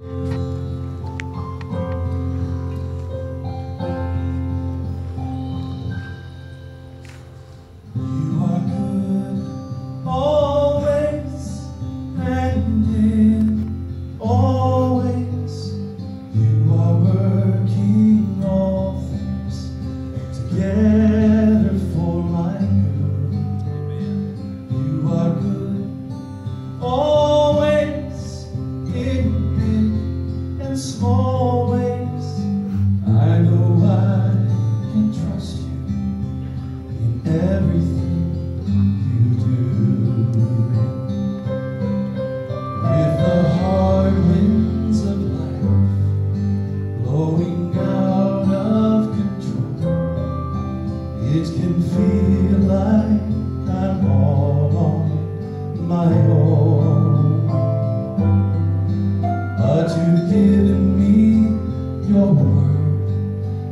You are good always and like I'm all on my own. But you've given me your word,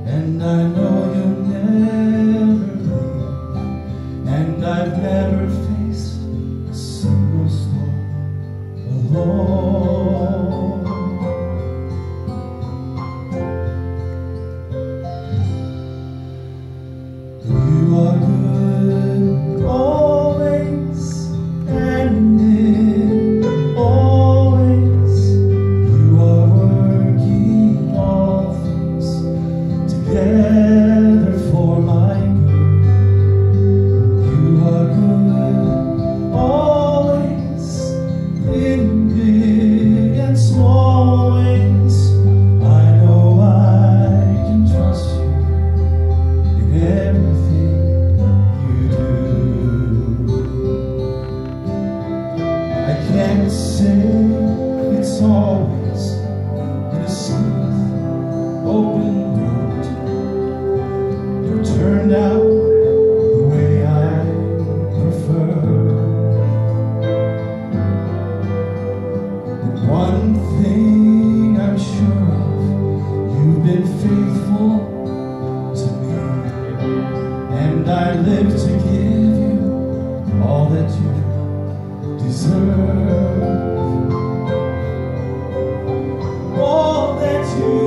and I know you'll never leave. And I've never faced a single storm alone. for my good. You are good, always in big and small ways. I know I can trust you in everything you do. I can't say it's always. turned out the way I prefer. But one thing I'm sure of, you've been faithful to me, and I live to give you all that you deserve. All that you